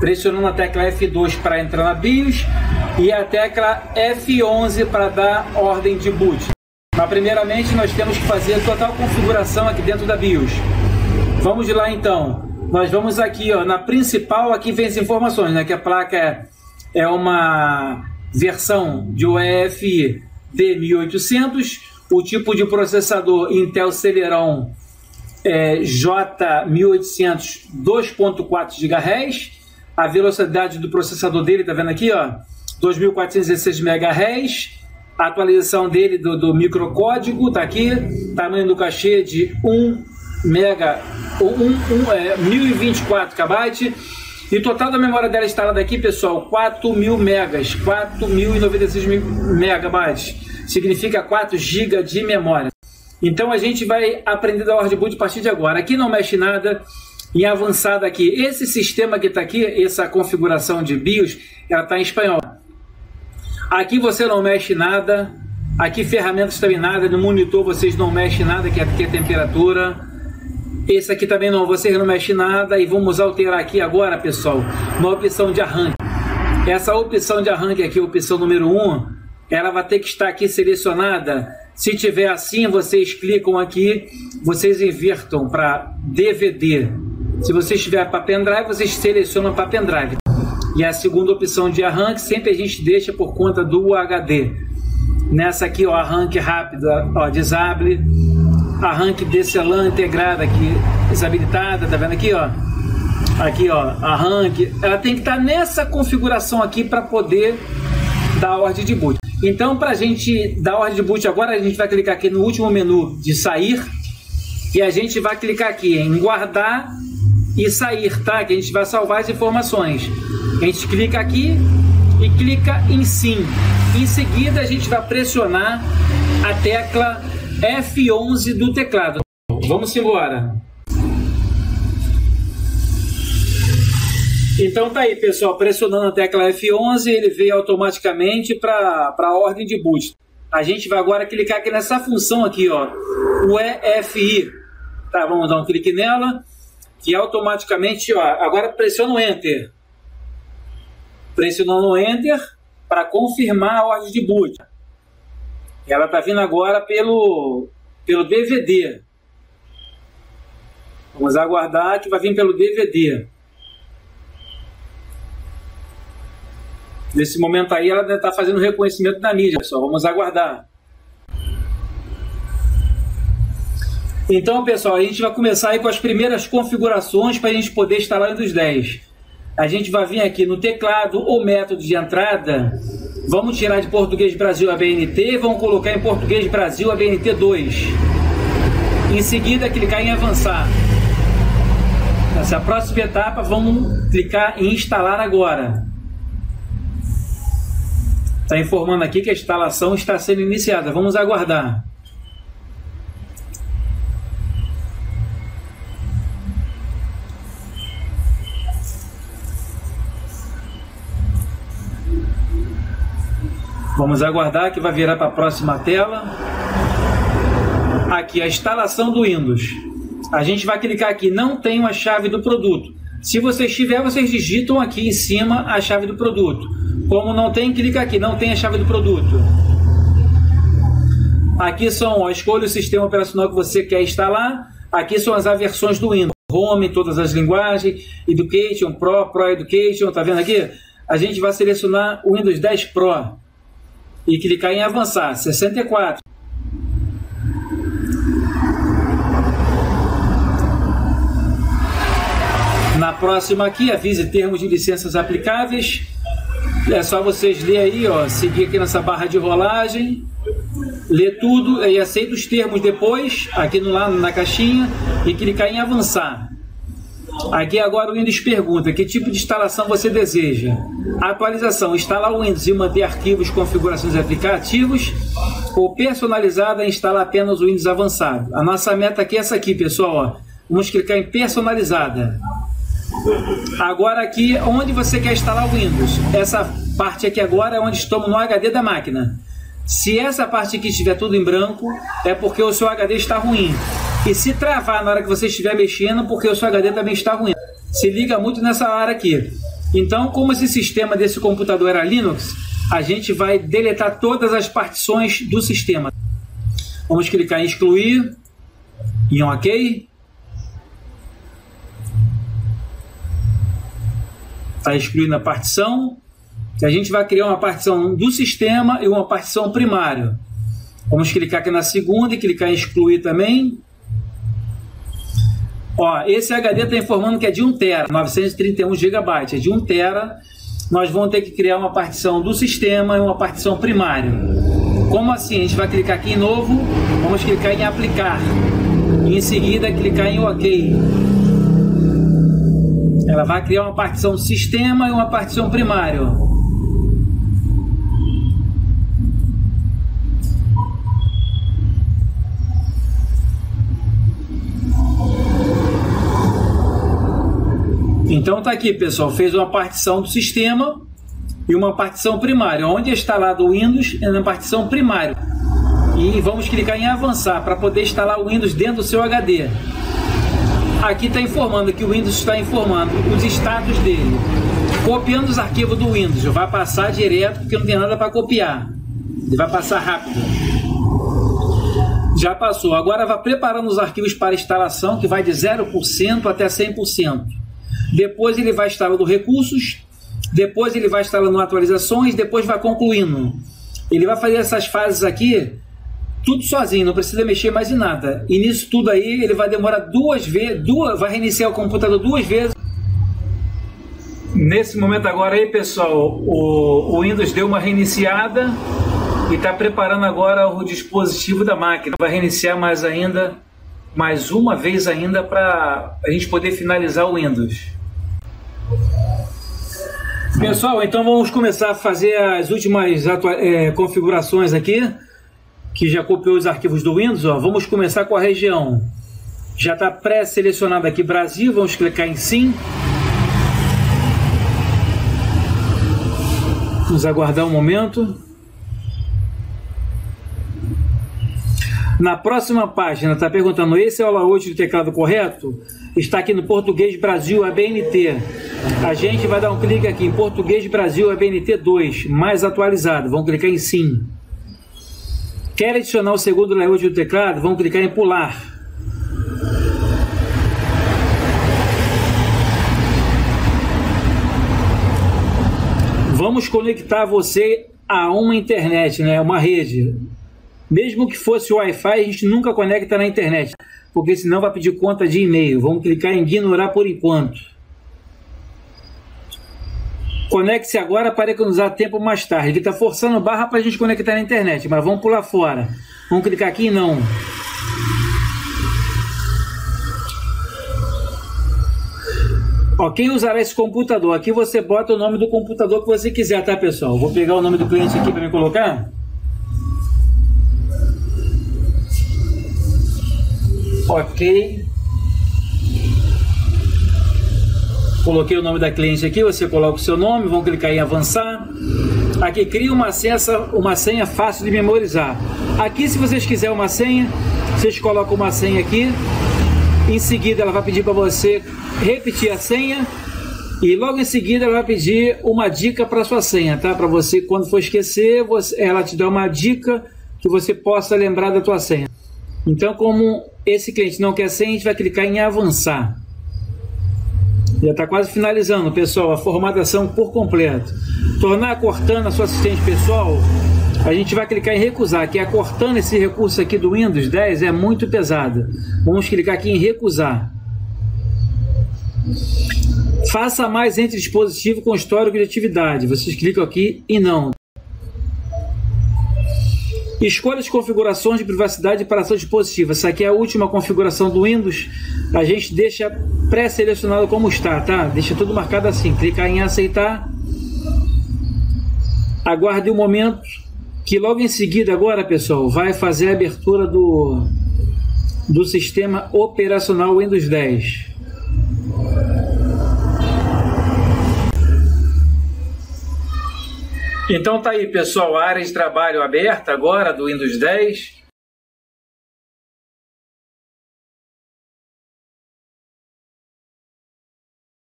pressionando a tecla F2 para entrar na BIOS e a tecla F11 para dar ordem de boot. Mas primeiramente nós temos que fazer a total configuração aqui dentro da BIOS. Vamos lá então. Nós vamos aqui ó, na principal, aqui vem as informações, né? Que a placa é, uma versão de UEFI D1800, o tipo de processador Intel Celeron é, J1800 2.4 GHz, a velocidade do processador dele, tá vendo aqui, ó, 2416 MHz, a atualização dele do, do microcódigo, tá aqui, tamanho do cachê de 1 mega, 1, 1, é, 1024 KB, e o total da memória dela instalada aqui, pessoal, 4.000 megas, 4.096 megabytes, significa 4 GB de memória. Então a gente vai aprender da ordem boot a partir de agora. Aqui não mexe nada. Em avançada aqui, esse sistema que está aqui, essa configuração de BIOS, ela está em espanhol. Aqui você não mexe nada. Aqui ferramentas também nada. No monitor vocês não mexem nada, que aqui é temperatura. Esse aqui também não, vocês não mexem nada. E vamos alterar aqui agora, pessoal, uma opção de arranque. Essa opção de arranque aqui, opção número 1, ela vai ter que estar aqui selecionada se tiver assim, vocês clicam aqui, vocês invertam para DVD. Se você estiver para pendrive, vocês selecionam para pendrive. E a segunda opção de arranque sempre a gente deixa por conta do HD. Nessa aqui, ó, arranque rápido, ó, desable, arranque DCLAN integrada aqui, desabilitada, tá vendo aqui, ó? Aqui, ó, arranque. Ela tem que estar tá nessa configuração aqui para poder dar ordem de boot. Então, para a gente dar ordem de boot agora, a gente vai clicar aqui no último menu de sair e a gente vai clicar aqui em guardar e sair, tá? Que a gente vai salvar as informações. A gente clica aqui e clica em sim. Em seguida, a gente vai pressionar a tecla F11 do teclado. Vamos embora. Então tá aí, pessoal, pressionando a tecla F11, ele veio automaticamente para a ordem de boot. A gente vai agora clicar aqui nessa função aqui, ó, o EFI. Tá, vamos dar um clique nela, que automaticamente, ó, agora pressiona o Enter. Pressionando o Enter para confirmar a ordem de boot. Ela tá vindo agora pelo, pelo DVD. Vamos aguardar que vai vir pelo DVD. Nesse momento aí, ela está fazendo reconhecimento da mídia, pessoal. Vamos aguardar. Então, pessoal, a gente vai começar aí com as primeiras configurações para a gente poder instalar Windows 10. A gente vai vir aqui no teclado ou método de entrada. Vamos tirar de português Brasil a BNT vamos colocar em português Brasil a BNT 2. Em seguida, clicar em avançar. Nessa próxima etapa, vamos clicar em instalar agora. Está informando aqui que a instalação está sendo iniciada. Vamos aguardar. Vamos aguardar que vai virar para a próxima tela. Aqui a instalação do Windows. A gente vai clicar aqui, não tem a chave do produto. Se vocês tiver, vocês digitam aqui em cima a chave do produto. Como não tem, clica aqui, não tem a chave do produto. Aqui são, ó, escolha o sistema operacional que você quer instalar. Aqui são as versões do Windows. Home, todas as linguagens, Education, Pro, Pro Education, tá vendo aqui? A gente vai selecionar o Windows 10 Pro e clicar em avançar, 64. Na próxima aqui, avise termos de licenças aplicáveis. É só vocês ler aí, ó, seguir aqui nessa barra de rolagem, ler tudo e aceita os termos depois, aqui no lado na caixinha, e clicar em avançar. Aqui agora o Windows pergunta que tipo de instalação você deseja. atualização, instalar o Windows e manter arquivos, configurações e aplicativos, ou personalizada, instalar apenas o Windows avançado. A nossa meta aqui é essa aqui, pessoal. Ó. Vamos clicar em personalizada. Agora aqui, onde você quer instalar o Windows? Essa parte aqui agora é onde estamos no HD da máquina. Se essa parte aqui estiver tudo em branco, é porque o seu HD está ruim. E se travar na hora que você estiver mexendo, porque o seu HD também está ruim. Se liga muito nessa área aqui. Então, como esse sistema desse computador era Linux, a gente vai deletar todas as partições do sistema. Vamos clicar em excluir, em OK. Está excluindo a partição. E a gente vai criar uma partição do sistema e uma partição primária. Vamos clicar aqui na segunda e clicar em excluir também. Ó, esse HD está informando que é de 1 tera, 931 GB, é de 1 tera. Nós vamos ter que criar uma partição do sistema e uma partição primária. Como assim? A gente vai clicar aqui em novo, vamos clicar em aplicar e em seguida clicar em OK. Ela vai criar uma partição sistema e uma partição primária. Então tá aqui, pessoal, fez uma partição do sistema e uma partição primária. Onde é instalado o Windows é na partição primária. E vamos clicar em avançar para poder instalar o Windows dentro do seu HD. Aqui está informando que o Windows está informando os status dele. Copiando os arquivos do Windows, vai passar direto porque não tem nada para copiar. Ele vai passar rápido. Já passou. Agora vai preparando os arquivos para instalação, que vai de 0% até 100% depois ele vai instalando recursos, depois ele vai instalando atualizações, depois vai concluindo. Ele vai fazer essas fases aqui tudo sozinho, não precisa mexer mais em nada. E nisso tudo aí ele vai demorar duas vezes, duas, vai reiniciar o computador duas vezes. Nesse momento agora aí, pessoal, o, o Windows deu uma reiniciada e está preparando agora o dispositivo da máquina. Vai reiniciar mais ainda, mais uma vez ainda para a gente poder finalizar o Windows. Pessoal, então vamos começar a fazer as últimas é, configurações aqui, que já copiou os arquivos do Windows. Ó. Vamos começar com a região. Já está pré-selecionado aqui Brasil, vamos clicar em Sim. Vamos aguardar um momento. Na próxima página, está perguntando: esse é o layout do teclado correto? Está aqui no Português Brasil ABNT. A gente vai dar um clique aqui em Português Brasil ABNT 2, mais atualizado. Vamos clicar em Sim. Quer adicionar o segundo layout do teclado? Vamos clicar em Pular. Vamos conectar você a uma internet, né? uma rede. Mesmo que fosse Wi-Fi, a gente nunca conecta na internet, porque senão vai pedir conta de e-mail. Vamos clicar em ignorar por enquanto. Conecte-se agora para economizar tempo mais tarde. Ele está forçando barra para a gente conectar na internet, mas vamos pular fora. Vamos clicar aqui em não. Ó, quem usará esse computador? Aqui você bota o nome do computador que você quiser, tá, pessoal? Vou pegar o nome do cliente aqui para me colocar. Ok. Coloquei o nome da cliente aqui, você coloca o seu nome, vão clicar em avançar. Aqui cria uma senha, uma senha fácil de memorizar. Aqui, se vocês quiserem uma senha, vocês colocam uma senha aqui. Em seguida, ela vai pedir para você repetir a senha e logo em seguida ela vai pedir uma dica para sua senha, tá? Para você quando for esquecer, você, ela te dá uma dica que você possa lembrar da tua senha. Então, como esse cliente não quer senha, a gente vai clicar em avançar. Já está quase finalizando, pessoal, a formatação por completo. Tornar a sua assistente pessoal, a gente vai clicar em recusar, que a Cortana, esse recurso aqui do Windows 10 é muito pesada. Vamos clicar aqui em recusar. Faça mais entre dispositivo com histórico de atividade. Vocês clicam aqui em não. Escolha as configurações de privacidade para seu dispositivo. Essa aqui é a última configuração do Windows. A gente deixa pré-selecionado como está, tá? Deixa tudo marcado assim. Clicar em aceitar. Aguarde um momento que logo em seguida agora, pessoal, vai fazer a abertura do do sistema operacional Windows 10. Então tá aí, pessoal, área de trabalho aberta agora do Windows 10.